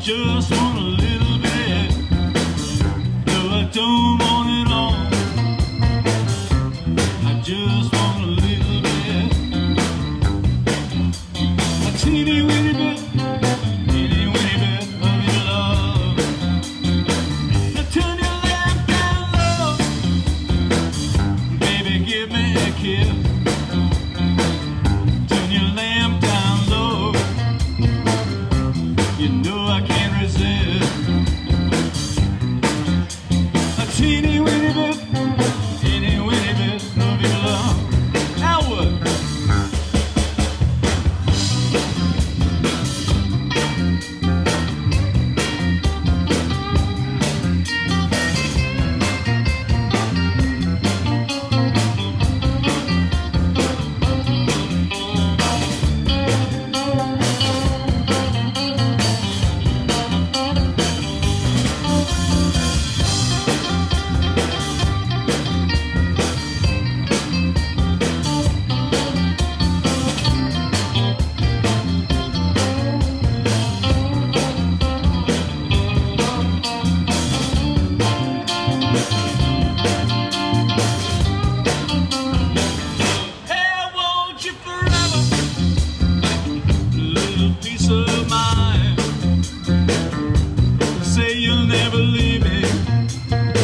just want a little bit. No, I don't resist. never me.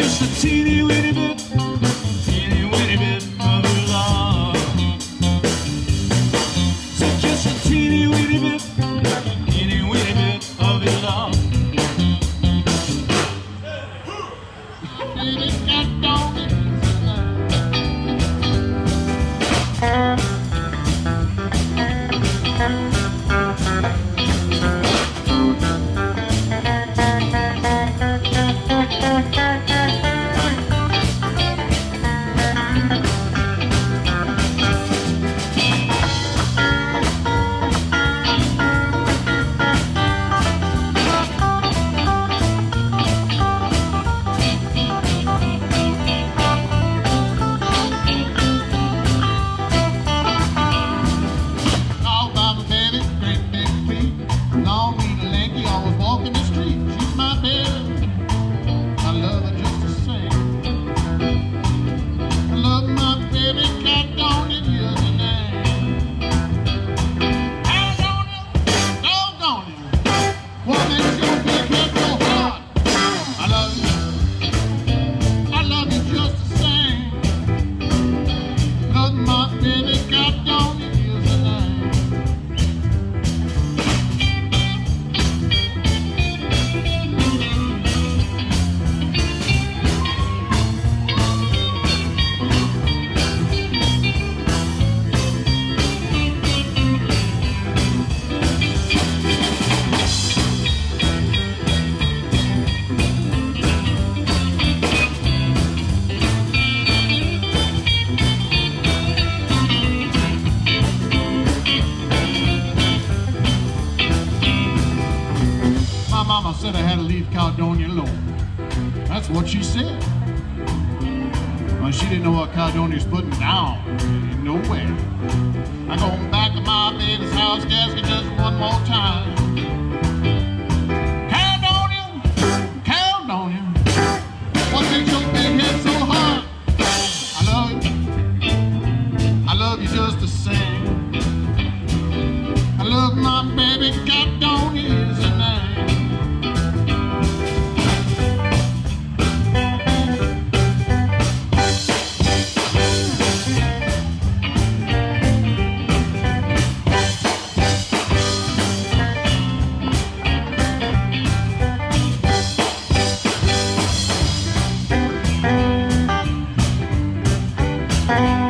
Just a teeny weeny bit, teeny weeny bit of your love. So just a teeny weeny bit, teeny weeny bit of your love. Said I had to leave Caledonia alone. That's what she said. Well, she didn't know what Caledonia's putting down. No way. I'm going back to my baby's house casket just one more time. Bye.